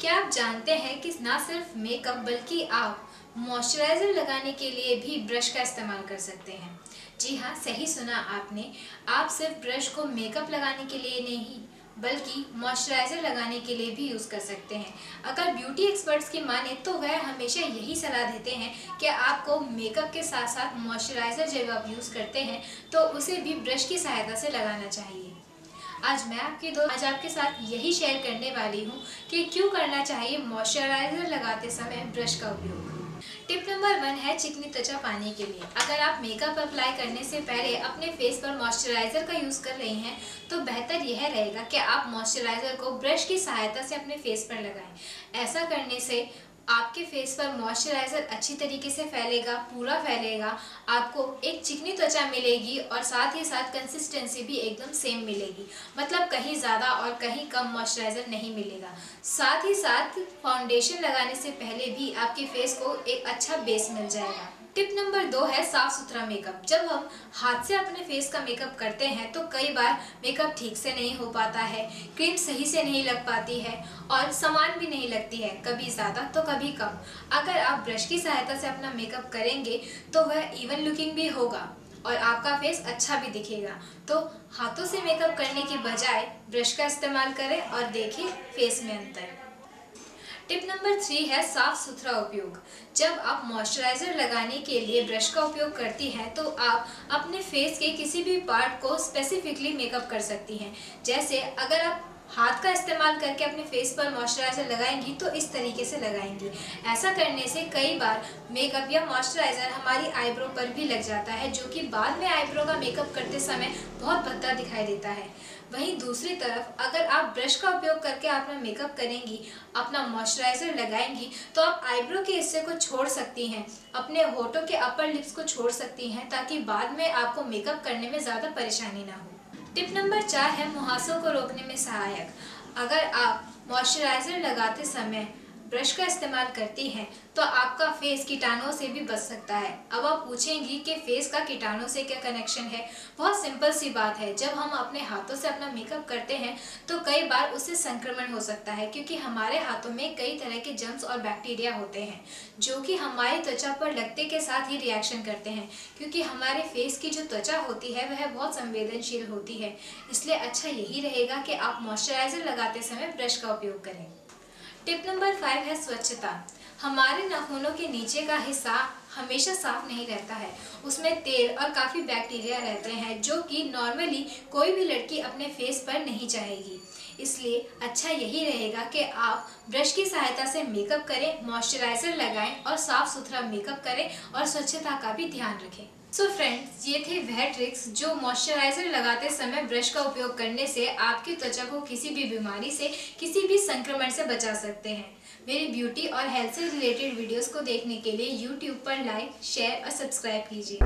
जानते हैं कि ना सिर्फ़ मेकअप बल्कि आप मॉइस्चराइज़र लगाने के लिए भी ब्रश का इस्तेमाल कर सकते हैं? जी हाँ सही सुना आपने। आप सिर्फ़ ब्रश को मेकअप लगाने के लिए नहीं, बल्कि मॉइस्चराइज़र लगाने के लिए भी यूज़ कर सकते हैं। अगर ब्यूटी एक्सपर्ट्स की माने तो वह हमेशा यही सलाह देते हैं कि आपको मेकअप के साथ साथ मॉइस्चराइज़र जब आप यूज़ करते हैं तो उसे भी ब्रश की सहायता से लगाना चाहिए। आज मैं आपके दो आज आपके साथ यही शेयर करने वाली हूँ कि क्यों करना चाहिए मॉइस्चराइज़र लगाते समय ब्रश का उपयोग। टिप नंबर वन है चिकनी त्वचा पाने के लिए। अगर आप मेकअप अप्लाई करने से पहले अपने फेस पर मॉइस्चराइज़र का यूज़ कर रही हैं तो बेहतर यह रहेगा कि आप मॉइस्चराइज़र को ब्रश की सहायता से अपने फेस पर लगाएँ। ऐसा करने से आपके फेस पर मॉइस्चराइज़र अच्छी तरीके से फैलेगा, पूरा फैलेगा, आपको एक चिकनी त्वचा मिलेगी और साथ ही साथ कंसिस्टेंसी भी एकदम सेम मिलेगी। मतलब कहीं ज़्यादा और कहीं कम मॉइस्चराइज़र नहीं मिलेगा। साथ ही साथ फाउंडेशन लगाने से पहले भी आपके फेस को एक अच्छा बेस मिल जाएगा। टिप नंबर दो है साफ़ सुथरा मेकअप जब हम हाथ से अपने फेस का मेकअप करते हैं तो कई बार मेकअप ठीक से नहीं हो पाता है क्रीम सही से नहीं लग पाती है और सामान भी नहीं लगती है, कभी ज़्यादा तो कभी कम। अगर आप ब्रश की सहायता से अपना मेकअप करेंगे तो वह इवन लुकिंग भी होगा और आपका फेस अच्छा भी दिखेगा। तो हाथों से मेकअप करने की बजाय ब्रश का इस्तेमाल करें और देखें फेस में अंतर। टिप नंबर थ्री है साफ़ सुथरा उपयोग। जब आप मॉइस्चराइज़र लगाने के लिए ब्रश का उपयोग करती हैं तो आप अपने फेस के किसी भी पार्ट को स्पेसिफिकली मेकअप कर सकती हैं। जैसे अगर आप हाथ का इस्तेमाल करके अपने फेस पर मॉइस्चराइज़र लगाएँगी तो इस तरीके से लगाएँगी। ऐसा करने से कई बार मेकअप या मॉइस्चराइज़र हमारी आईब्रो पर भी लग जाता है, जो कि बाद में आईब्रो का मेकअप करते समय बहुत भद्दा दिखाई देता है। वहीं दूसरी तरफ़, अगर आप ब्रश का उपयोग करके अपना मेकअप करेंगी, अपना मॉइस्चराइज़र लगाएँगी तो आप आईब्रो के हिस्से को छोड़ सकती हैं, अपने होठों के अपर लिप्स को छोड़ सकती हैं, ताकि बाद में आपको मेकअप करने में ज़्यादा परेशानी ना हो। टिप नंबर चार है मुहासों को रोकने में सहायक। अगर आप मॉइस्चराइज़र लगाते समय ब्रश का इस्तेमाल करती हैं तो आपका फेस कीटाणुओं से भी बच सकता है। अब आप पूछेंगी कि फेस का कीटाणु से क्या कनेक्शन है? बहुत सिंपल सी बात है, जब हम अपने हाथों से अपना मेकअप करते हैं तो कई बार उससे संक्रमण हो सकता है, क्योंकि हमारे हाथों में कई तरह के जम्स और बैक्टीरिया होते हैं, जो कि हमारी त्वचा पर लगते के साथ ही रिएक्शन करते हैं, क्योंकि हमारे फेस की जो त्वचा होती है, वह बहुत संवेदनशील होती है। इसलिए अच्छा यही रहेगा कि आप मॉइस्चराइज़र लगाते समय ब्रश का उपयोग करें। टिप नंबर फाइव है स्वच्छता। हमारे नाखूनों के नीचे का हिस्सा हमेशा साफ़ नहीं रहता है। उसमें तेल और काफ़ी बैक्टीरिया रहते हैं, जो कि नॉर्मली कोई भी लड़की अपने फेस पर नहीं चाहेगी। इसलिए अच्छा यही रहेगा कि आप ब्रश की सहायता से मेकअप करें, मॉइस्चराइज़र लगाएँ और साफ़ सुथरा मेकअप करें और स्वच्छता का भी ध्यान रखें। सो so फ्रेंड्स ये थे वह ट्रिक्स जो मॉइस्चराइज़र लगाते समय ब्रश का उपयोग करने से आपकी त्वचा को किसी भी बीमारी से, किसी भी संक्रमण से बचा सकते हैं। मेरी ब्यूटी और हेल्थ से रिलेटेड वीडियोस को देखने के लिए यूट्यूब पर लाइक शेयर और सब्सक्राइब कीजिए।